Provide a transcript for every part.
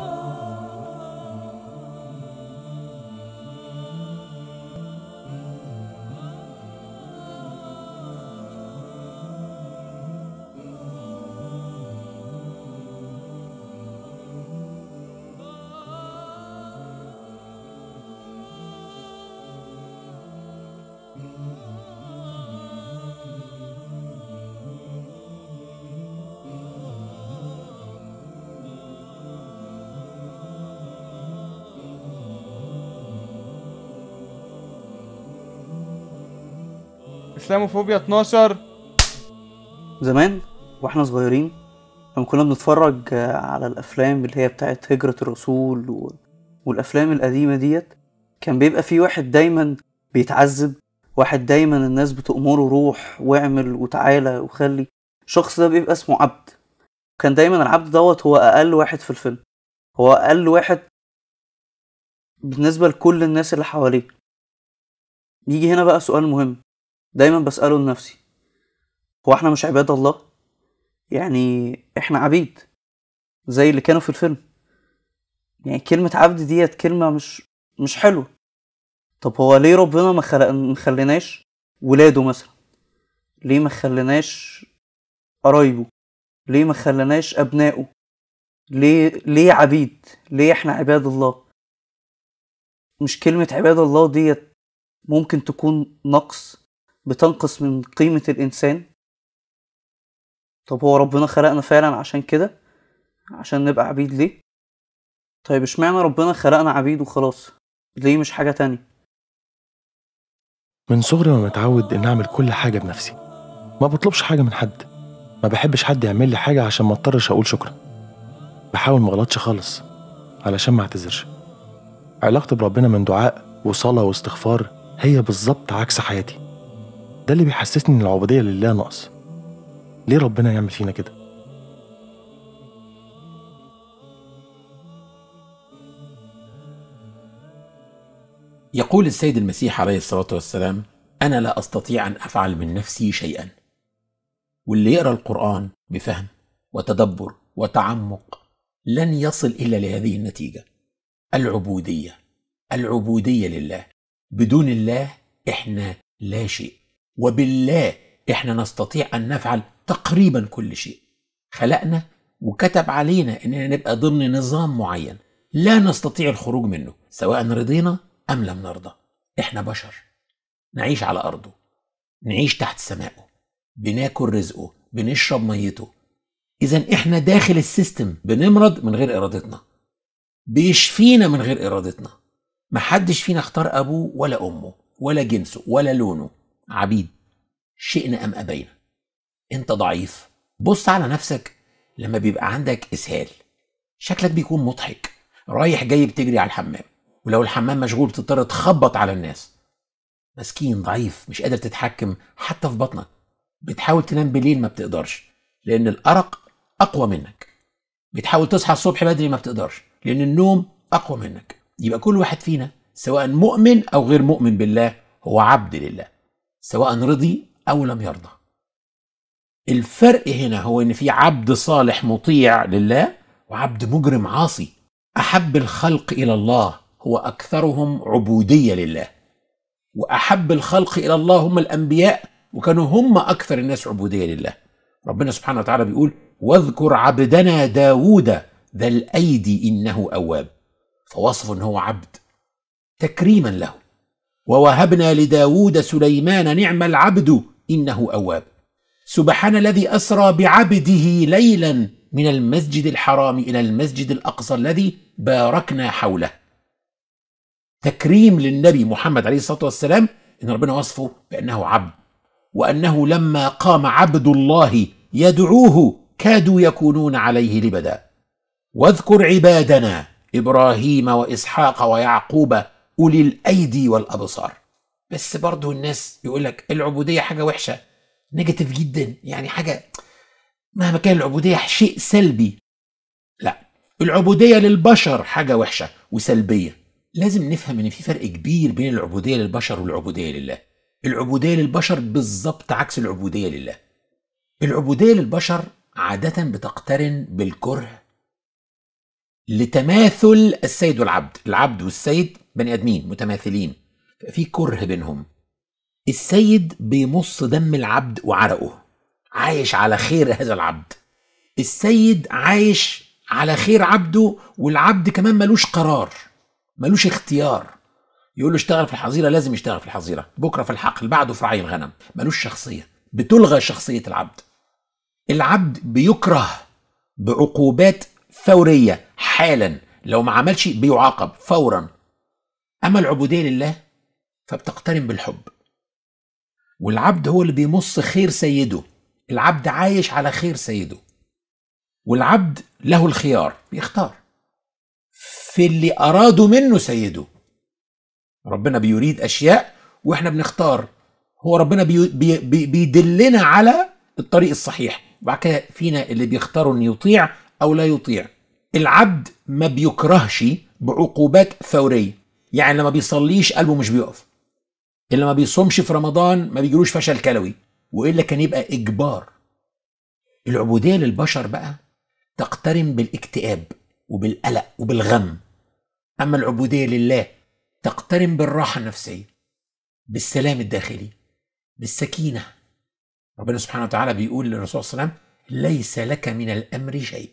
oh. إسلاموفوبيا 12 زمان وإحنا صغيرين لما كنا بنتفرج آه، على الأفلام اللي هي بتاعت هجرة الرسول. والأفلام القديمة ديت. كان بيبقى في واحد دايما بيتعذب واحد دايما الناس بتأمره روح واعمل وتعالى وخلي. الشخص ده بيبقى اسمه عبد. كان دايما العبد دوت هو أقل واحد في الفيلم. هو أقل واحد بالنسبة لكل الناس اللي حواليه. يجي هنا بقى سؤال مهم. دايما بسأله لنفسي هو إحنا مش عباد الله؟ يعني إحنا عبيد زي اللي كانوا في الفيلم. يعني كلمة عبد ديت كلمة مش مش حلوة. طب هو ليه ربنا ما خلق ولاده مثلا؟ ليه ما خليناش قرايبه؟ ليه ما خليناش أبنائه؟ ليه ليه عبيد؟ ليه إحنا عباد الله؟ مش كلمة عباد الله ديت ممكن تكون نقص بتنقص من قيمة الإنسان. طب هو ربنا خلقنا فعلا عشان كده؟ عشان نبقى عبيد ليه؟ طيب اشمعنى ربنا خلقنا عبيد وخلاص؟ ليه مش حاجة تانية؟ من صغري وأنا متعود إن أعمل كل حاجة بنفسي. ما بطلبش حاجة من حد. ما بحبش حد يعمل لي حاجة عشان ما اضطرش أقول شكرا. بحاول ما اغلطش خالص. علشان ما اعتذرش. علاقتي بربنا من دعاء وصلاة واستغفار هي بالظبط عكس حياتي. ده اللي بيحسسني إن العبودية لله ناقص ليه ربنا يعمل فينا كده؟ يقول السيد المسيح عليه الصلاة والسلام أنا لا أستطيع أن أفعل من نفسي شيئا. واللي يقرأ القرآن بفهم وتدبر وتعمق لن يصل إلا لهذه النتيجة. العبودية العبودية لله. بدون الله إحنا لا شيء. وبالله إحنا نستطيع أن نفعل تقريبا كل شيء. خلقنا وكتب علينا إننا نبقى ضمن نظام معين لا نستطيع الخروج منه سواء رضينا أم لم نرضى. إحنا بشر نعيش على أرضه نعيش تحت سمائه بناكل رزقه بنشرب ميته. إذا إحنا داخل السيستم بنمرض من غير إرادتنا بيشفينا من غير إرادتنا. محدش فينا اختار أبوه ولا أمه ولا جنسه ولا لونه. عبيد شئنا أم أبينا؟ أنت ضعيف. بص على نفسك. لما بيبقى عندك إسهال شكلك بيكون مضحك. رايح جاي بتجري على الحمام ولو الحمام مشغول بتضطر تخبط على الناس. مسكين ضعيف مش قادر تتحكم حتى في بطنك. بتحاول تنام بالليل ما بتقدرش لأن الأرق أقوى منك. بتحاول تصحى الصبح بدري ما بتقدرش لأن النوم أقوى منك. يبقى كل واحد فينا سواء مؤمن أو غير مؤمن بالله هو عبد لله. سواء رضي أو لم يرضى. الفرق هنا هو إن في عبد صالح مطيع لله وعبد مجرم عاصي. أحب الخلق إلى الله هو أكثرهم عبودية لله. وأحب الخلق إلى الله هم الأنبياء وكانوا هم أكثر الناس عبودية لله. ربنا سبحانه وتعالى بيقول واذكر عبدنا داود ذا الأيدي إنه أواب فوصف إن هو عبد تكريما له. ووهبنا لداود سليمان نعم العبد إنه أواب. سبحان الذي أسرى بعبده ليلا من المسجد الحرام إلى المسجد الأقصى الذي باركنا حوله. تكريم للنبي محمد عليه الصلاة والسلام إن ربنا وصفه بأنه عبد وأنه لما قام عبد الله يدعوه كادوا يكونون عليه لبدا. واذكر عبادنا إبراهيم وإسحاق ويعقوب أولي الأيدي والأبصار. بس برضو الناس يقول لك العبودية حاجة وحشة نيجاتيف جدا. يعني حاجة مهما كان العبودية شيء سلبي. لا العبودية للبشر حاجة وحشة وسلبية. لازم نفهم إن في فرق كبير بين العبودية للبشر والعبودية لله. العبودية للبشر بالظبط عكس العبودية لله. العبودية للبشر عادة بتقترن بالكره لتماثل السيد والعبد العبد والسيد بني آدمين متماثلين. في كره بينهم. السيد بيمص دم العبد وعرقه. عايش على خير هذا العبد. السيد عايش على خير عبده والعبد كمان ملوش قرار ملوش اختيار. يقول له اشتغل في الحظيرة لازم يشتغل في الحظيرة. بكرة في الحقل بعده في رعي الغنم. ملوش شخصية. بتلغى شخصية العبد. العبد بيكره بعقوبات فورية حالا. لو ما عملش بيعاقب فورا. أما العبودية لله فبتقترن بالحب. والعبد هو اللي بيمص خير سيده. العبد عايش على خير سيده. والعبد له الخيار بيختار. في اللي أراده منه سيده. ربنا بيريد أشياء وإحنا بنختار. هو ربنا بي بي بي بيدلنا على الطريق الصحيح. وبعد كده فينا اللي بيختاروا إن يطيع أو لا يطيع. العبد ما بيكرهش بعقوبات فورية يعني لما بيصليش قلبه مش بيقف. اللي ما بيصومش في رمضان ما بيجيلوش فشل كلوي وإلا كان يبقى إجبار. العبودية للبشر بقى تقترن بالاكتئاب وبالقلق وبالغم. أما العبودية لله تقترن بالراحة النفسية بالسلام الداخلي بالسكينة. ربنا سبحانه وتعالى بيقول للرسول صلى الله عليه وسلم ليس لك من الأمر شيء.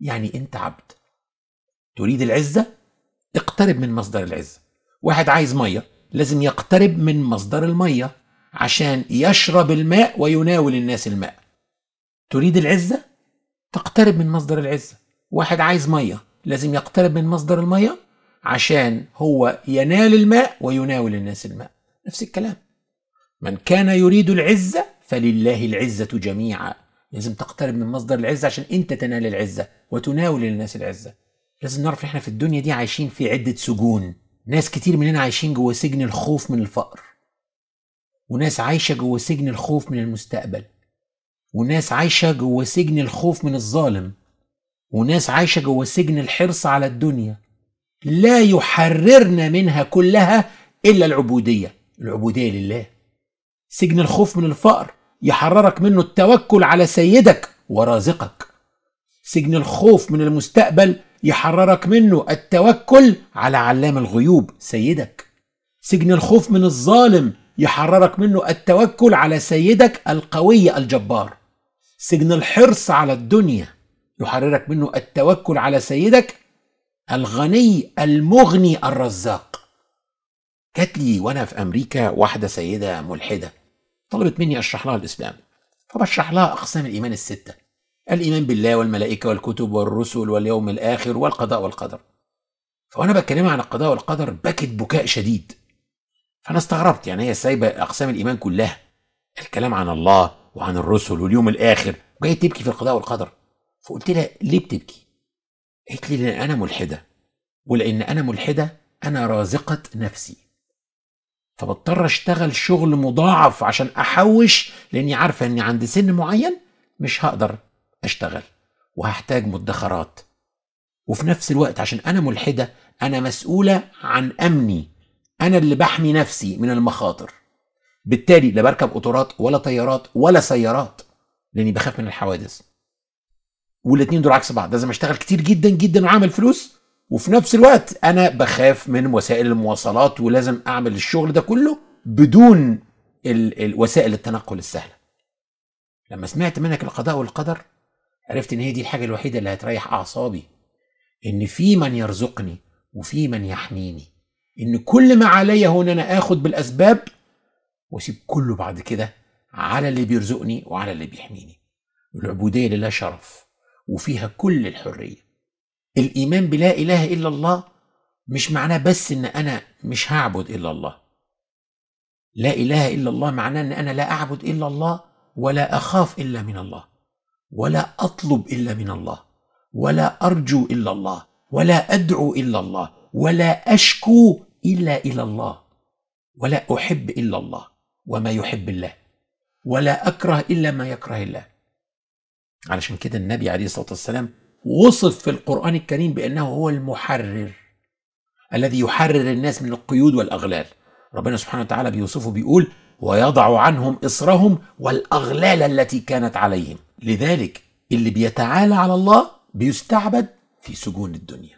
يعني أنت عبد. تريد العزة؟ اقترب من مصدر العزه واحد عايز مية لازم يقترب من مصدر المية عشان يشرب الماء ويناول الناس الماء. تريد العزة؟ تقترب من مصدر العزه واحد عايز مية لازم يقترب من مصدر المية عشان هو ينال الماء ويناول الناس الماء. نفس الكلام. من كان يريد العزه فلله العزة جميعا. لازم تقترب من مصدر العزه عشان انت تنال العزة وتناول الناس العزة. لازم نعرف إحنا في الدنيا دي عايشين في عدة سجون. ناس كتير مننا عايشين جوه سجن الخوف من الفقر. وناس عايشة جوه سجن الخوف من المستقبل. وناس عايشة جوه سجن الخوف من الظالم. وناس عايشة جوه سجن الحرص على الدنيا. لا يحررنا منها كلها إلا العبودية. العبودية لله. سجن الخوف من الفقر يحررك منه التوكل على سيدك ورازقك. سجن الخوف من المستقبل يحررك منه التوكل على علام الغيوب سيدك. سجن الخوف من الظالم يحررك منه التوكل على سيدك القوي الجبار. سجن الحرص على الدنيا يحررك منه التوكل على سيدك الغني المغني الرزاق. جات لي وأنا في أمريكا واحدة سيدة ملحدة طلبت مني أشرح لها الإسلام فبشرح لها أقسام الإيمان الستة. الإيمان بالله والملائكة والكتب والرسل واليوم الآخر والقضاء والقدر. فوانا بكلمها عن القضاء والقدر بكت بكاء شديد. فأنا استغربت يعني هي سايبه أقسام الإيمان كلها؟ الكلام عن الله وعن الرسل واليوم الآخر وجاية تبكي في القضاء والقدر. فقلت لها ليه بتبكي؟ قالت لي لأن أنا ملحدة. ولأن أنا ملحدة أنا رازقة نفسي. فبضطر أشتغل شغل مضاعف عشان أحوش لأني عارفة إني عند سن معين مش هقدر أشتغل وهحتاج مدخرات. وفي نفس الوقت عشان أنا ملحدة أنا مسؤولة عن أمني. أنا اللي بحمي نفسي من المخاطر. بالتالي لا بركب قطارات ولا طيارات ولا سيارات لأني بخاف من الحوادث. والاتنين دول عكس بعض. لازم أشتغل كتير جدا جدا وأعمل فلوس. وفي نفس الوقت أنا بخاف من وسائل المواصلات ولازم أعمل الشغل ده كله بدون وسائل التنقل السهلة. لما سمعت منك القضاء والقدر عرفت إن هي دي الحاجة الوحيدة اللي هتريح أعصابي. إن في من يرزقني وفي من يحميني. إن كل ما علي هو إن أنا آخد بالأسباب وأسيب كله بعد كده على اللي بيرزقني وعلى اللي بيحميني. العبودية لله شرف وفيها كل الحرية. الإيمان بلا إله إلا الله مش معناه بس إن أنا مش هعبد إلا الله. لا إله إلا الله معناه إن أنا لا أعبد إلا الله ولا أخاف إلا من الله. ولا أطلب إلا من الله ولا أرجو إلا الله ولا أدعو إلا الله ولا أشكو إلا إلى الله ولا أحب إلا الله وما يحب الله ولا أكره إلا ما يكره الله. علشان كده النبي عليه الصلاة والسلام وصف في القرآن الكريم بأنه هو المحرر الذي يحرر الناس من القيود والأغلال. ربنا سبحانه وتعالى بيوصفه بيقول ويضع عنهم إصرهم والأغلال التي كانت عليهم لذلك اللي بيتعالى على الله بيستعبد في سجون الدنيا.